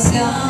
emoción.